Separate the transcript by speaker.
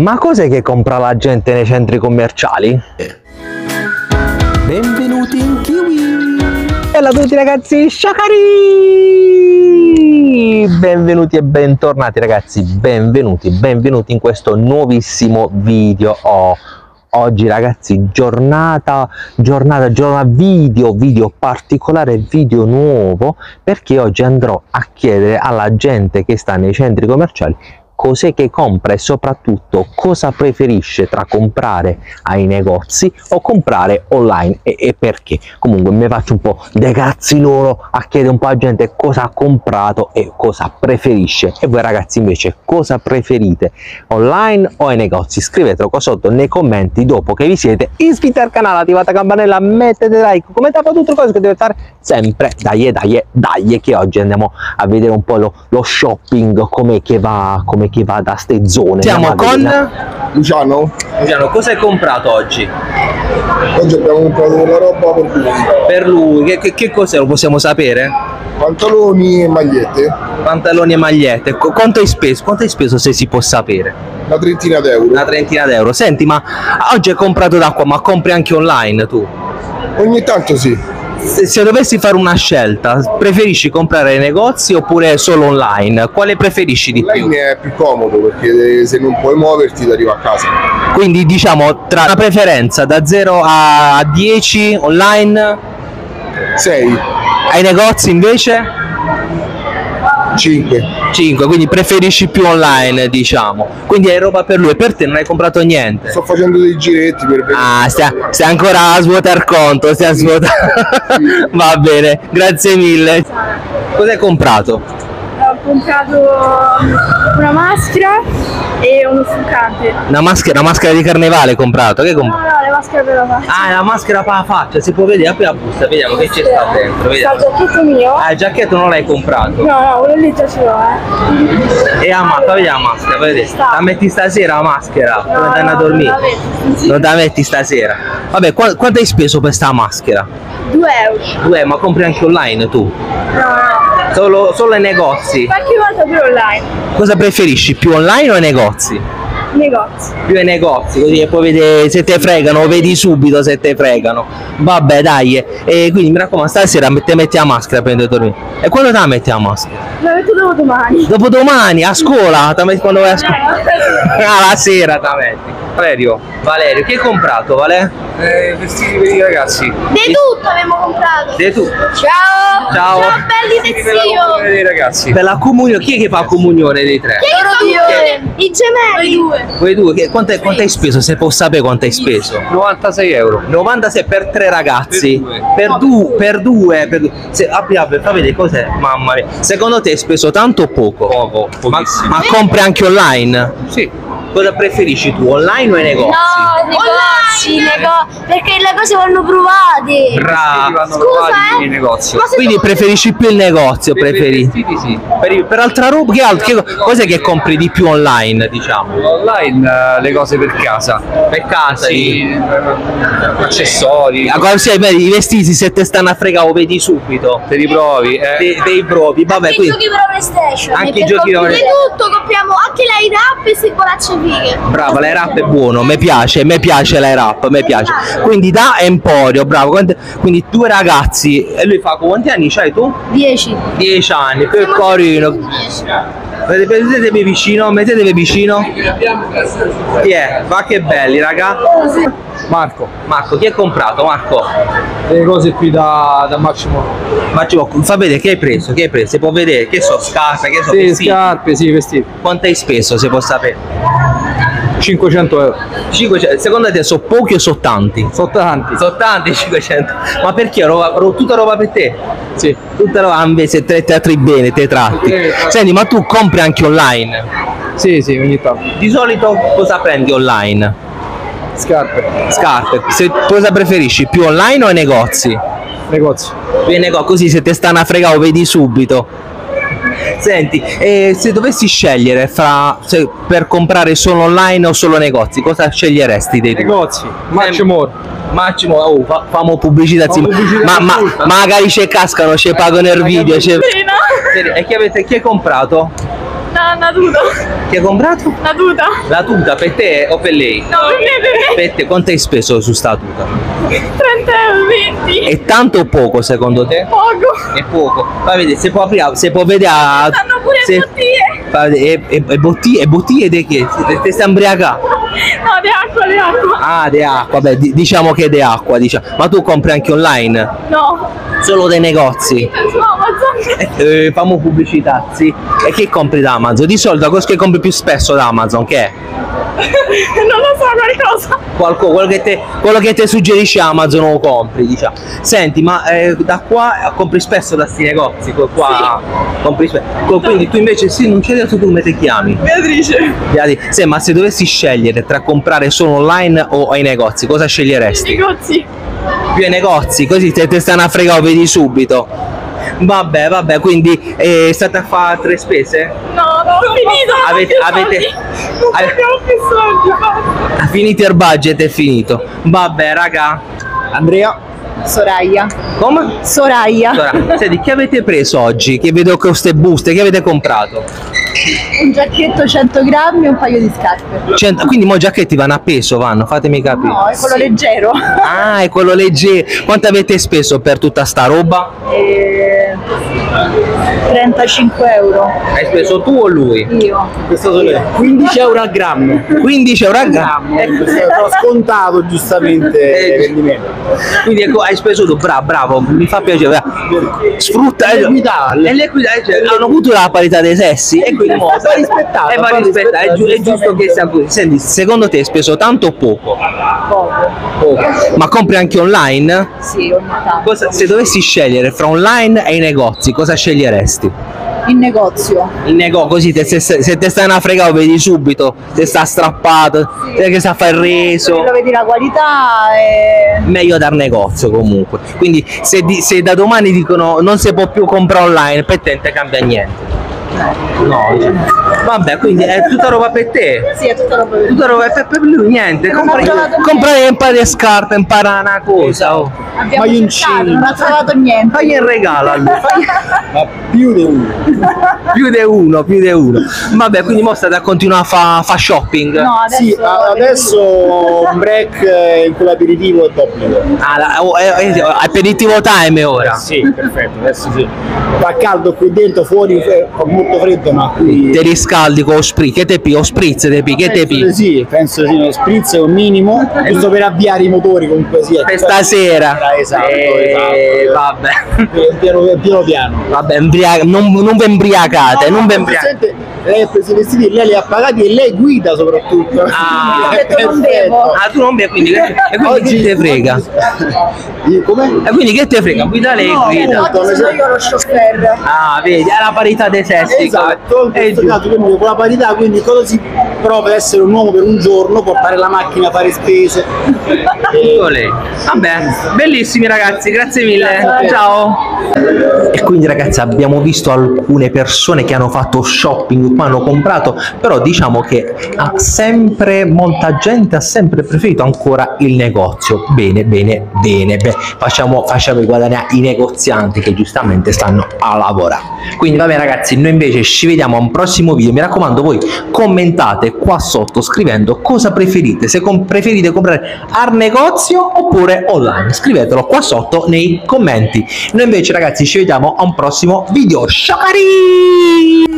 Speaker 1: Ma cos'è che compra la gente nei centri commerciali? Benvenuti in Kiwi! Bella a tutti ragazzi, sciacari! Benvenuti e bentornati ragazzi, benvenuti, benvenuti in questo nuovissimo video. Oh, oggi ragazzi giornata giornata giornata video video particolare video nuovo perché oggi andrò a chiedere alla gente che sta nei centri commerciali cos'è che compra e soprattutto cosa preferisce tra comprare ai negozi o comprare online e, e perché. Comunque mi faccio un po' dei cazzi loro a chiedere un po' alla gente cosa ha comprato e cosa preferisce. E voi ragazzi invece cosa preferite? Online o ai negozi? Scrivetelo qua sotto nei commenti dopo che vi siete iscritti al canale attivate la campanella mettete like commentate le cose che dovete fare sempre. Dai dai dai che oggi andiamo a vedere un po' lo, lo shopping come che va come che va da ste zone.
Speaker 2: Siamo con
Speaker 3: Luciano,
Speaker 1: Luciano, cosa hai comprato oggi?
Speaker 3: oggi abbiamo comprato della roba per lui,
Speaker 1: Per lui, che, che, che cos'è? Lo possiamo sapere?
Speaker 3: pantaloni e magliette,
Speaker 1: Pantaloni e magliette. Qu- Quanto hai speso? Quanto hai speso se si può sapere?
Speaker 3: una trentina d'euro.
Speaker 1: Una trentina d'euro. Senti, ma oggi hai comprato d'acqua, ma compri anche online tu?
Speaker 3: Ogni tanto sì,
Speaker 1: Se, dovessi fare una scelta, preferisci comprare ai negozi oppure solo online? Quale preferisci di più?
Speaker 3: online è più comodo perché se non puoi muoverti ti arriva a casa.
Speaker 1: Quindi diciamo tra una preferenza da 0 a 10 online,
Speaker 3: 6,
Speaker 1: ai negozi invece
Speaker 3: 5,
Speaker 1: 5, quindi preferisci più online diciamo. Quindi hai roba per lui e per te non hai comprato niente.
Speaker 3: sto facendo dei giretti per vedere.
Speaker 1: Ah, stai, stai ancora a svuotare conto, stai a svuotare. Va bene, grazie mille. Cosa hai comprato?
Speaker 4: Ho comprato una maschera e uno struccante.
Speaker 1: Una maschera, una maschera di carnevale hai comprato? Che hai
Speaker 4: No, no, le maschere per la faccia.
Speaker 1: Ah, è la maschera per la faccia, si può vedere, apri la busta, vediamo che c'è sta dentro.
Speaker 4: Sta il
Speaker 1: Vediamo.
Speaker 4: giacchetto mio.
Speaker 1: Ah, il giacchetto non l'hai comprato.
Speaker 4: No, no, quello lì già ce l'ho, eh.
Speaker 1: E la maschera, vedi la maschera, vedi? La metti stasera la maschera,
Speaker 4: No,
Speaker 1: come andare a
Speaker 4: no,
Speaker 1: dormire.
Speaker 4: non la metto.
Speaker 1: Non la metti stasera. Vabbè, qua- quanto hai speso per sta maschera?
Speaker 4: 2 euro.
Speaker 1: Due, ma compri anche online tu?
Speaker 4: No, no.
Speaker 1: Solo, solo ai negozi.
Speaker 4: Qualche volta pure online.
Speaker 1: Cosa preferisci, più online o ai negozi?
Speaker 4: Negozi.
Speaker 1: Più ai negozi, così che poi vedi se te fregano, vedi subito se te fregano. Vabbè, dai. E quindi mi raccomando, stasera te metti la maschera prima di dormire. E quando te la metti la maschera?
Speaker 4: La metto dopo domani.
Speaker 1: Dopodomani a scuola, te la metti quando vai a scuola.
Speaker 4: Eh,
Speaker 1: Ah, la sera te la metti. Valerio, Valerio, che hai comprato, Vale?
Speaker 2: eh, vestiti per i ragazzi.
Speaker 4: Di tutto abbiamo comprato.
Speaker 1: Sei tu.
Speaker 4: Ciao.
Speaker 1: Ciao.
Speaker 4: Ciao belli del
Speaker 2: Per la comunione dei ragazzi.
Speaker 1: Per la comunione, chi è che fa comunione dei tre?
Speaker 4: Loro due. I gemelli. due.
Speaker 1: Voi due, che, quanto, hai, quanto hai speso? Se può sapere quanto hai speso?
Speaker 2: 96 euro.
Speaker 1: 96 per tre ragazzi
Speaker 2: Per due.
Speaker 1: per, du- per due per due se apri apri fa vedere cos'è mamma mia secondo te hai speso tanto o poco?
Speaker 2: Poco,
Speaker 1: ma,
Speaker 2: pochissimo.
Speaker 1: ma compri anche online?
Speaker 2: Sì.
Speaker 1: Cosa preferisci tu online o ai negozi?
Speaker 4: No, negozi, nego- perché le cose vanno provate.
Speaker 1: Bravo.
Speaker 4: Scusa, eh.
Speaker 2: nei negozi.
Speaker 4: Ma se
Speaker 1: quindi
Speaker 4: tu-
Speaker 1: preferisci più il negozio
Speaker 2: Per i
Speaker 1: preferi
Speaker 2: vestiti sì.
Speaker 1: per, per altra roba che altro che, cos'è che compri di più online diciamo
Speaker 2: Online eh, le cose per casa.
Speaker 1: per casa
Speaker 2: Sì,
Speaker 1: i-
Speaker 2: eh, accessori.
Speaker 1: Ah, quando sai, vedi, i vestiti se te stanno a fregare lo vedi subito
Speaker 2: Te li provi. eh.
Speaker 1: dei, dei provi vabbè
Speaker 4: anche i
Speaker 1: quindi
Speaker 4: giochi per la PlayStation.
Speaker 1: Anche i
Speaker 4: per
Speaker 1: giochi per la
Speaker 4: computer. tutto, compriamo anche l'high rap e se fighe.
Speaker 1: Brava, lei rap è buono, mi piace, mi piace lei rap, mi piace. Quindi da Emporio, bravo. Quindi due ragazzi, e lui fa quanti anni c'hai tu?
Speaker 4: 10.
Speaker 1: 10 anni, che corino mettetevi vicino, mettetevi vicino. Chi è? Va che belli, raga.
Speaker 2: Marco.
Speaker 1: Marco, chi hai comprato? Marco.
Speaker 2: Le cose qui da, da Massimo.
Speaker 1: Massimo, fa vedere che hai preso, che hai preso. Si può vedere che sono scarpe, che sono
Speaker 2: sì,
Speaker 1: vestiti.
Speaker 2: scarpe, sì, vestiti.
Speaker 1: Quanto hai speso, se può sapere?
Speaker 2: 500 euro.
Speaker 1: 500, secondo te sono pochi o sono tanti?
Speaker 2: Sono tanti.
Speaker 1: Sono tanti 500. Ma perché? Roba, ro- tutta roba per te?
Speaker 2: Sì.
Speaker 1: Tutta roba invece te, te tratti bene, te tratti.
Speaker 2: Sì.
Speaker 1: Senti, ma tu compri anche online?
Speaker 2: Sì, sì, ogni tanto.
Speaker 1: Di solito cosa prendi online?
Speaker 2: Scarpe,
Speaker 1: Scarpe. Se, cosa preferisci? Più online o ai negozi?
Speaker 2: negozi.
Speaker 1: Negozi, così se te stanno a fregare lo vedi subito. Senti, e se dovessi scegliere fra se- per comprare solo online o solo negozi, cosa sceglieresti dei due?
Speaker 2: Negozi, Much More.
Speaker 1: Massimo, oh, fa- famo pubblicità,
Speaker 2: Famo
Speaker 1: sì,
Speaker 2: pubblicità
Speaker 1: ma, ma- magari ci cascano, ci pagano il video. ci- E chi, avete, chi hai comprato?
Speaker 5: Una, una tuta.
Speaker 1: Che hai comprato?
Speaker 5: Una tuta.
Speaker 1: La tuta per te o per lei?
Speaker 5: No, per me, per me.
Speaker 1: Per te, quanto hai speso su sta tuta?
Speaker 5: 30 euro, 20.
Speaker 1: È tanto o poco secondo te?
Speaker 5: Poco.
Speaker 1: È poco. Fa vedere, se può aprire, se può vedere.
Speaker 5: Stanno pure
Speaker 1: se-
Speaker 5: bottiglie.
Speaker 1: fa vedere, e, e, bottiglie, e bottiglie di che? Te, te sta imbriaca?
Speaker 5: No, di acqua, di acqua.
Speaker 1: Ah, di acqua, beh, di- diciamo che è di acqua, diciamo. Ma tu compri anche online?
Speaker 5: No.
Speaker 1: Solo dei negozi?
Speaker 5: Amazon.
Speaker 1: Eh, famo pubblicità, sì. E che compri da Amazon? Di solito cosa che compri più spesso da Amazon? Che è?
Speaker 5: non lo so, qualcosa.
Speaker 1: Qualco- quello, che te, quello che te suggerisce Amazon lo compri, diciamo. Senti, ma eh, da qua compri spesso da sti negozi? Qua, qua compri spesso. Quindi tu invece sì, non c'è detto tu come ti chiami?
Speaker 5: Beatrice.
Speaker 1: Beati, Sì, ma se dovessi scegliere tra comprare solo online o ai negozi, cosa sceglieresti?
Speaker 5: Negozi.
Speaker 1: Più ai negozi, così te, te stanno a fregare, vedi subito. Vabbè, vabbè, quindi eh, state a fare tre spese?
Speaker 5: No, no, ho finito.
Speaker 1: Avete- avete-
Speaker 5: soldi. Non
Speaker 1: ave-
Speaker 5: abbiamo più soldi.
Speaker 1: finito il budget, è finito. Vabbè, raga.
Speaker 2: Andrea.
Speaker 6: Soraya.
Speaker 1: Come?
Speaker 6: Soraya.
Speaker 1: Allora, senti, che avete preso oggi? Che vedo queste buste, che avete comprato?
Speaker 6: Un giacchetto 100 grammi e un paio di scarpe.
Speaker 1: Cento- quindi mo giacchetti vanno a peso, vanno, fatemi capire.
Speaker 6: No, è quello leggero.
Speaker 1: Ah, è quello leggero. Quanto avete speso per tutta sta roba?
Speaker 6: E... 35 euro.
Speaker 1: Hai speso tu o lui?
Speaker 6: Io.
Speaker 2: Questo solo è 15 euro al grammo.
Speaker 1: 15 euro a grammo.
Speaker 2: L'ho scontato giustamente
Speaker 1: Eh,
Speaker 2: il rendimento.
Speaker 1: Quindi ecco, hai speso tu, bravo, bravo, mi fa piacere. Sfrutta
Speaker 2: L'equità,
Speaker 1: l'equità, cioè, hanno avuto la parità dei sessi e quindi mo-
Speaker 2: Va rispettata,
Speaker 1: eh, va
Speaker 2: va
Speaker 1: rispettata, è, giu- è giusto che sia così. Senti, secondo te hai speso tanto o poco? Poco. Ma compri anche online?
Speaker 6: Sì, ogni tanto.
Speaker 1: Cosa- se dovessi scegliere fra online e i negozi, cosa sceglieresti?
Speaker 6: In negozio.
Speaker 1: Il nego così te- se, se te stai una fregata vedi subito, se sta strappato, se che sa fare il reso.
Speaker 6: Lo vedi la qualità e...
Speaker 1: Meglio dal negozio comunque. Quindi se, di- se da domani dicono non si può più comprare online, per te non cambia niente. No, diciamo. vabbè, quindi è tutta roba per te.
Speaker 6: Sì, è tutta roba per
Speaker 1: Tutta roba per, per lui, niente.
Speaker 6: Non ho
Speaker 1: Compra,
Speaker 6: trovato
Speaker 1: compra un paio di scarpe, impara una cosa. Oh.
Speaker 6: Abbiamo
Speaker 2: Maglioncini.
Speaker 6: cercato, non ha trovato niente.
Speaker 1: Fagli il regalo a lui.
Speaker 2: Ma più di uno.
Speaker 1: più di uno, più di uno. Vabbè, quindi mo state a continuare a fare fa shopping.
Speaker 6: No, adesso...
Speaker 2: Sì, a- adesso un break eh, in quell'aperitivo è d'obbligo.
Speaker 1: Ah, la- oh, eh, eh, aperitivo time ora.
Speaker 2: Sì, perfetto, adesso sì. Fa caldo qui dentro, fuori fa molto freddo, ma qui...
Speaker 1: Te riscaldi con lo spritz, che te pi, o spritz te pi, che te pi.
Speaker 2: sì, penso sì, uno spritz è un minimo, giusto per avviare i motori comunque sia.
Speaker 1: Per stasera.
Speaker 2: Esatto,
Speaker 1: Eh,
Speaker 2: esatto.
Speaker 1: Vabbè.
Speaker 2: Piano piano. piano.
Speaker 1: Vabbè, imbria- non, non vi imbriacate, non vi imbriacate.
Speaker 2: Lei ha preso i vestiti, lei li ha pagati e lei guida soprattutto.
Speaker 1: Ah,
Speaker 6: non bevo.
Speaker 1: Ah, tu non bevi, quindi, e quindi che te frega?
Speaker 2: Io- Com'è?
Speaker 1: E quindi che te frega? Guida lei,
Speaker 2: No,
Speaker 1: guida.
Speaker 2: no,
Speaker 6: Oggi sono io lo chauffeur.
Speaker 1: Ah, vedi, è la parità dei sessi.
Speaker 2: Esatto, in
Speaker 1: È
Speaker 2: questo
Speaker 1: giusto.
Speaker 2: caso quindi con la parità, quindi cosa si prova per essere un uomo per un giorno, portare la macchina, fare spese.
Speaker 1: Lei. Vabbè, bellissimi ragazzi, grazie mille. Ciao. E quindi ragazzi abbiamo visto alcune persone che hanno fatto shopping, qua hanno comprato, però diciamo che ha sempre, molta gente ha sempre preferito ancora il negozio. Bene, bene, bene, beh, facciamo, facciamo guadagnare i negozianti che giustamente stanno a lavorare. Quindi vabbè ragazzi, noi invece ci vediamo a un prossimo video, mi raccomando voi commentate qua sotto scrivendo cosa preferite, se com- preferite comprare al negozio oppure online, scrivetelo qua sotto nei commenti. Noi invece ragazzi ci vediamo a un prossimo video, ciao cari!